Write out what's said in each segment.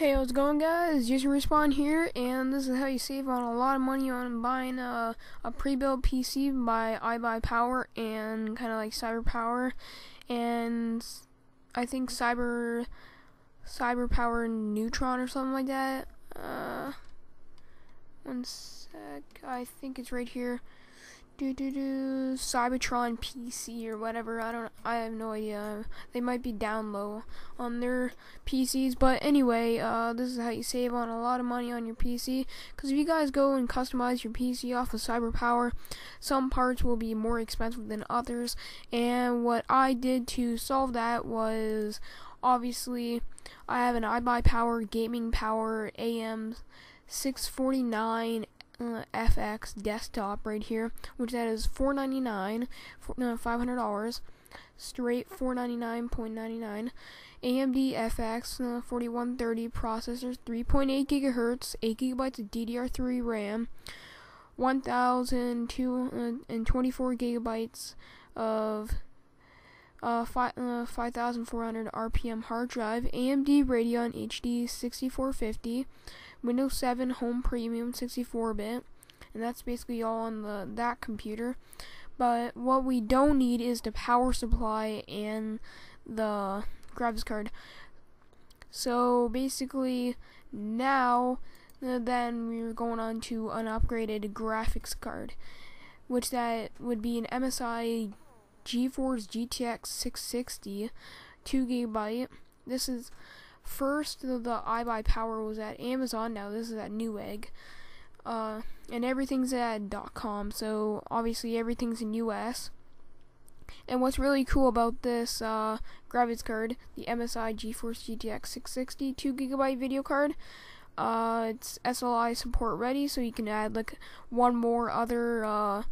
Hey, how's it going, guys? Jason Respawn here, and this is how you save on a lot of money on buying a, a pre-built PC by iBuyPower and kind of like CyberPower, and I think Cyber CyberPower Neutron or something like that. Uh, one sec, I think it's right here do do do Cybertron PC or whatever. I don't. I have no idea. They might be down low on their PCs, but anyway, uh, this is how you save on a lot of money on your PC. Because if you guys go and customize your PC off of CyberPower, some parts will be more expensive than others. And what I did to solve that was obviously I have an iBuyPower Gaming Power AM 649 uh, FX desktop right here, which that is four ninety nine, no, five hundred dollars, straight four ninety nine point ninety nine. AMD FX uh, 4130 processor, 3.8 gigahertz, 8 gigabytes of DDR3 RAM, 1,224 gigabytes of uh, uh, 5,400 RPM hard drive, AMD Radeon HD 6450, Windows 7 Home Premium 64-bit, and that's basically all on the that computer. But what we don't need is the power supply and the graphics card. So basically, now uh, then we're going on to an upgraded graphics card, which that would be an MSI GeForce GTX 660, 2 gigabyte. This is first the, the iBuyPower was at Amazon. Now this is at Newegg, uh, and everything's at .com. So obviously everything's in US. And what's really cool about this uh, graphics card, the MSI GeForce GTX 660 2 gigabyte video card, uh, it's SLI support ready, so you can add like one more other uh,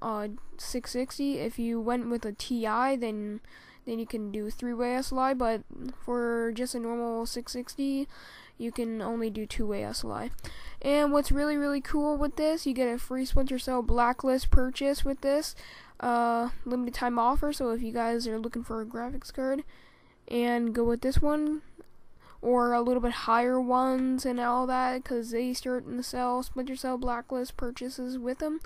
uh, 660. If you went with a TI, then then you can do three-way SLI. But for just a normal 660, you can only do two-way SLI. And what's really really cool with this, you get a free Splinter Cell Blacklist purchase with this uh, limited time offer. So if you guys are looking for a graphics card and go with this one, or a little bit higher ones and all that because they start in the sell Splinter Cell Blacklist purchases with them.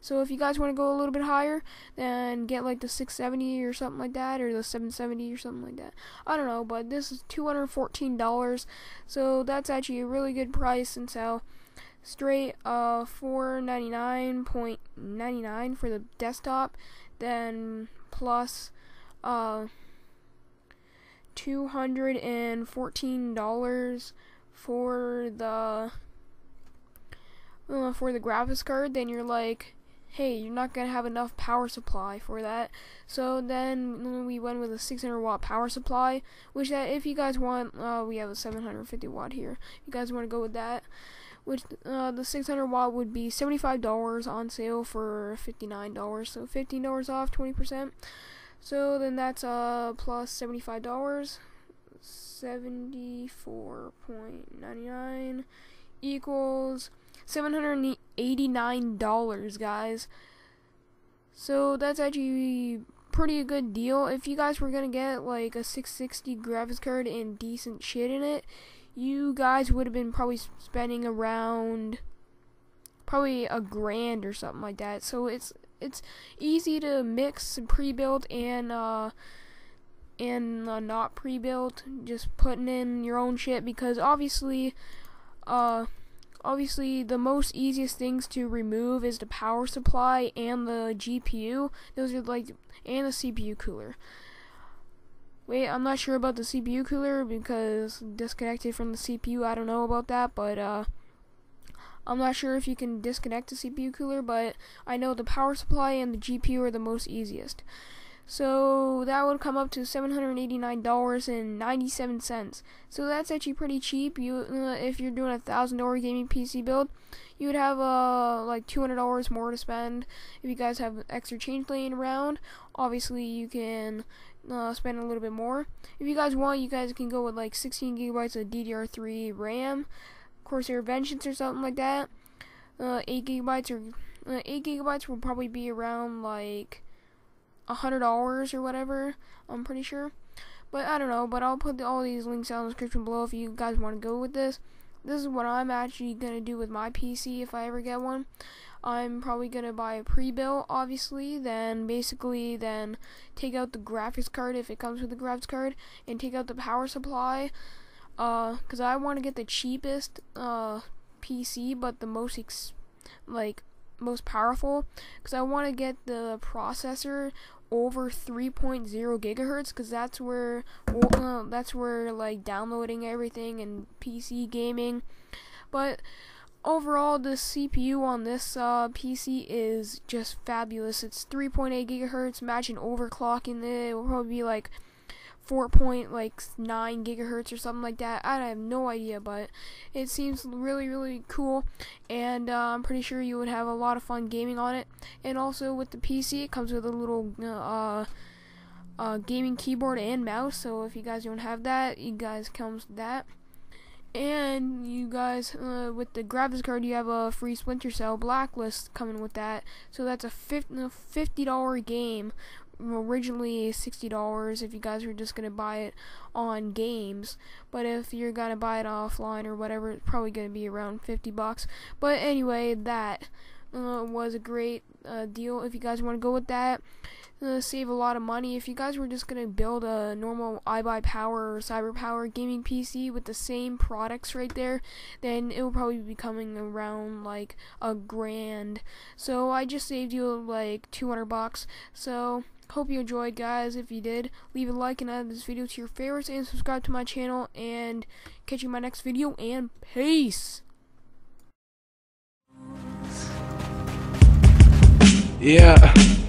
So if you guys want to go a little bit higher, then get like the 670 or something like that, or the 770 or something like that. I don't know, but this is $214, so that's actually a really good price and so straight uh 499.99 for the desktop, then plus uh $214 for the uh, for the graphics card, then you're like, hey, you're not gonna have enough power supply for that. So then we went with a 600 watt power supply, which that if you guys want, uh, we have a 750 watt here. You guys want to go with that? Which uh, the 600 watt would be $75 on sale for $59, so $15 off, 20%. So then that's uh plus seventy five dollars. Seventy four point ninety nine equals seven hundred eighty nine dollars, guys. So that's actually pretty a good deal. If you guys were gonna get like a 660 graphics card and decent shit in it, you guys would have been probably spending around probably a grand or something like that. So it's it's easy to mix pre-built and uh and uh, not pre-built just putting in your own shit because obviously uh obviously the most easiest things to remove is the power supply and the GPU those are like and the CPU cooler. Wait I'm not sure about the CPU cooler because disconnected from the CPU I don't know about that but uh I'm not sure if you can disconnect the CPU cooler, but I know the power supply and the GPU are the most easiest. So that would come up to $789.97. So that's actually pretty cheap. You, uh, if you're doing a thousand dollar gaming PC build, you would have uh like two hundred dollars more to spend. If you guys have extra change laying around, obviously you can uh, spend a little bit more. If you guys want, you guys can go with like 16 gigabytes of DDR3 RAM. Corsair Vengeance or something like that. Uh, 8 gigabytes or uh, 8 gigabytes will probably be around like a hundred dollars or whatever. I'm pretty sure. But I don't know. But I'll put the, all these links down in the description below if you guys want to go with this. This is what I'm actually gonna do with my PC if I ever get one. I'm probably gonna buy a pre-built, obviously. Then basically, then take out the graphics card if it comes with the graphics card, and take out the power supply. Uh, cause I want to get the cheapest uh PC, but the most ex- like most powerful. Cause I want to get the processor over 3.0 gigahertz because that's where uh, that's where like downloading everything and PC gaming. But overall the CPU on this uh, PC is just fabulous. It's 3.8 gigahertz. Imagine overclocking it. It will probably be like 4.9 like nine gigahertz or something like that. I have no idea, but it seems really really cool, and uh, I'm pretty sure you would have a lot of fun gaming on it. And also with the PC, it comes with a little uh, uh, gaming keyboard and mouse. So if you guys don't have that, you guys comes with that. And you guys, uh, with the graphics card, you have a free Splinter Cell Blacklist coming with that. So that's a $50 game originally $60 if you guys were just going to buy it on games but if you're going to buy it offline or whatever it's probably going to be around 50 bucks. But anyway that uh, was a great uh, deal. If you guys want to go with that uh, save a lot of money. If you guys were just going to build a normal iBuyPower or CyberPower gaming PC with the same products right there then it will probably be coming around like a grand. So I just saved you like 200 bucks. So Hope you enjoyed, guys. If you did, leave a like and add this video to your favorites and subscribe to my channel. And catch you in my next video. And peace. Yeah.